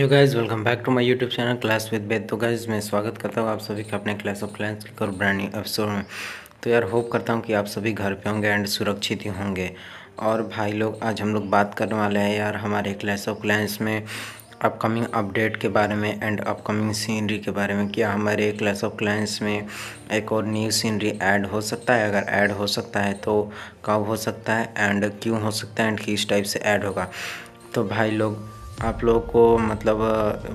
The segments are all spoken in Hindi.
You guys welcome back to my YouTube channel class with बेद तो गाइज़ मैं स्वागत करता हूँ आप सभी का अपने क्लास ऑफ़ क्लाइंस और ब्रांड एपिसोड में। तो यार होप करता हूँ कि आप सभी घर पे होंगे एंड सुरक्षित ही होंगे। और भाई लोग, आज हम लोग बात करने वाले हैं यार हमारे क्लास ऑफ़ क्लाइंस में अपकमिंग अपडेट के बारे में एंड अपकमिंग सीनरी के बारे में। क्या हमारे क्लास ऑफ़ क्लाइंस में एक और न्यू सीनरी ऐड हो सकता है? अगर ऐड हो सकता है तो कब हो सकता है? एंड क्यों हो सकता है? एंड किस टाइप से ऐड होगा? तो भाई लोग आप लोगों को मतलब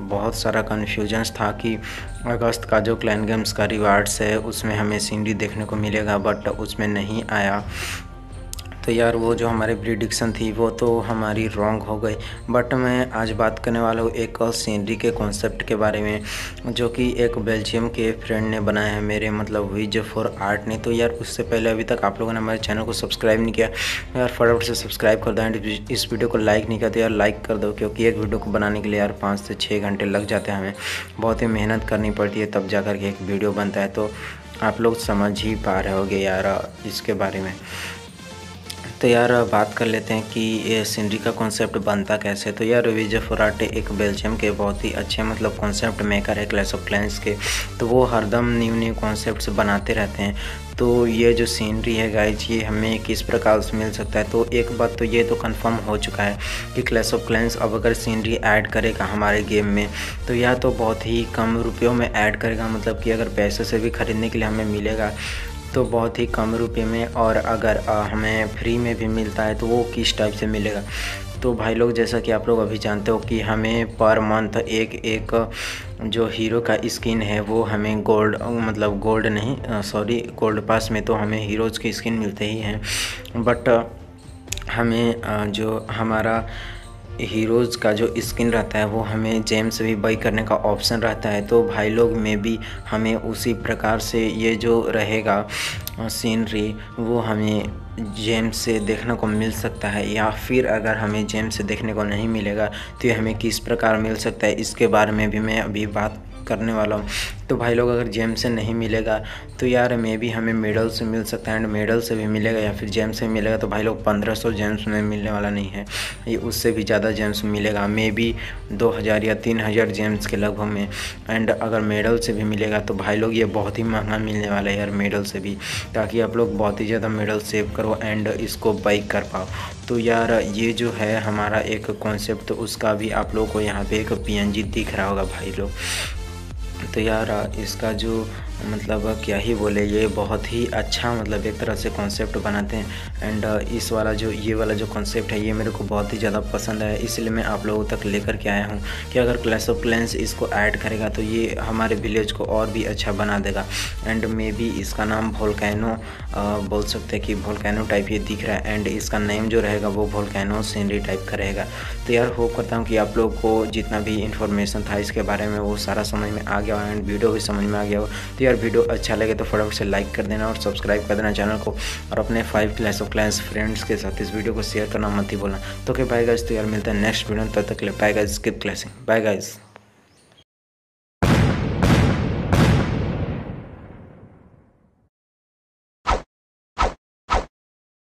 बहुत सारा कन्फ्यूजन्स था कि अगस्त का जो क्लैन गेम्स का रिवार्ड्स है, उसमें हमें सीनरी देखने को मिलेगा बट उसमें नहीं आया। तो यार वो जो हमारी प्रिडिक्शन थी, वो तो हमारी रॉन्ग हो गई। बट मैं आज बात करने वाला हूँ एक और सीनरी के कॉन्सेप्ट के बारे में, जो कि एक बेल्जियम के फ्रेंड ने बनाया है मेरे मतलब विज फॉर आर्ट ने। तो यार उससे पहले अभी तक आप लोगों ने हमारे चैनल को सब्सक्राइब नहीं किया यार फटाफट से सब्सक्राइब कर दो एंड इस वीडियो को लाइक नहीं करते यार लाइक कर दो, क्योंकि एक वीडियो को बनाने के लिए यार पाँच से छः घंटे लग जाते हैं हमें। बहुत ही मेहनत करनी पड़ती है तब जा कर के एक वीडियो बनता है तो आप लोग समझ ही पा रहे होगे यार इसके बारे में। तो यार बात कर लेते हैं कि ये सीनरी का कॉन्सेप्ट बनता कैसे? तो यार विजय फोराटे एक बेल्जियम के बहुत ही अच्छे मतलब कॉन्सेप्ट मेकर है क्लैश ऑफ़ क्लैंस के। तो वो हरदम न्यू न्यू कॉन्सेप्ट बनाते रहते हैं। तो ये जो सीनरी है गाइज़ ये हमें किस प्रकार से मिल सकता है? तो एक बात तो ये तो कंफर्म हो चुका है कि क्लैश ऑफ़ क्लैंस अब अगर सीनरी ऐड करेगा हमारे गेम में तो यह तो बहुत ही कम रुपयों में ऐड करेगा। मतलब कि अगर पैसे से भी ख़रीदने के लिए हमें मिलेगा तो बहुत ही कम रुपये में और अगर हमें फ्री में भी मिलता है तो वो किस टाइप से मिलेगा? तो भाई लोग, जैसा कि आप लोग अभी जानते हो कि हमें पर मंथ एक एक, जो हीरो का स्किन है वो हमें गोल्ड मतलब गोल्ड नहीं सॉरी गोल्ड पास में तो हमें हीरोज़ की स्किन मिलते ही हैं। बट हमें जो हमारा हीरोज़ का जो स्किन रहता है, वो हमें जेम्स भी बाई करने का ऑप्शन रहता है। तो भाई लोग, में भी हमें उसी प्रकार से ये जो रहेगा सीनरी वो हमें जेम से देखने को मिल सकता है। या फिर अगर हमें जेम से देखने को नहीं मिलेगा तो ये हमें किस प्रकार मिल सकता है, इसके बारे में भी मैं अभी बात करने वाला हूँ। तो भाई लोग, अगर जेम से नहीं मिलेगा तो यार मे भी हमें मेडल से मिल सकता है एंड मेडल से भी मिलेगा या फिर जेम से मिलेगा तो भाई लोग, पंद्रह सौ जेम्स में मिलने वाला नहीं है। ये उससे भी ज़्यादा जेम्स मिलेगा। मे बी दो हज़ार या तीन हज़ार जेम्स के लगभग में। एंड अगर मेडल से भी मिलेगा तो भाई लोग, ये बहुत ही महँगा मिलने वाला है यार मेडल से भी। ताकि आप लोग बहुत ही ज़्यादा मेडल सेव करो एंड इसको बाइक कर पाओ। तो यार, ये जो है हमारा एक कॉन्सेप्ट तो उसका भी आप लोग को यहाँ पे एक पीएनजी दिख रहा होगा भाई लोग। तो यार इसका जो मतलब क्या ही बोले, ये बहुत ही अच्छा मतलब एक तरह से कॉन्सेप्ट बनाते हैं। एंड इस वाला जो, ये वाला जो कॉन्सेप्ट है, ये मेरे को बहुत ही ज़्यादा पसंद है इसलिए मैं आप लोगों तक लेकर के आया हूँ कि अगर क्लैश ऑफ़ क्लैंस इसको ऐड करेगा तो ये हमारे विलेज को और भी अच्छा बना देगा। एंड मे बी इसका नाम भोलकैनो बोल सकते हैं कि भोलकैनो टाइप ये दिख रहा है। एंड इसका नेम जो रहेगा, वो भोलकैनो सीनरी टाइप का रहेगा। तो यार होप करता हूँ कि आप लोग को जितना भी इन्फॉर्मेशन था इसके बारे में, वो सारा समझ में आ गया हो एंड वीडियो भी समझ में आ गया हो। तो यार वीडियो अच्छा लगे तो फटाफट से लाइक कर देना और सब्सक्राइब कर देना चैनल को और अपने five class of class friends के साथ इस वीडियो को शेयर करना मत ही बोलना तो क्या बाय गाइज़ तो यार मिलता है नेक्स्ट वीडियो तब तक ले bye guys keep clashing bye guys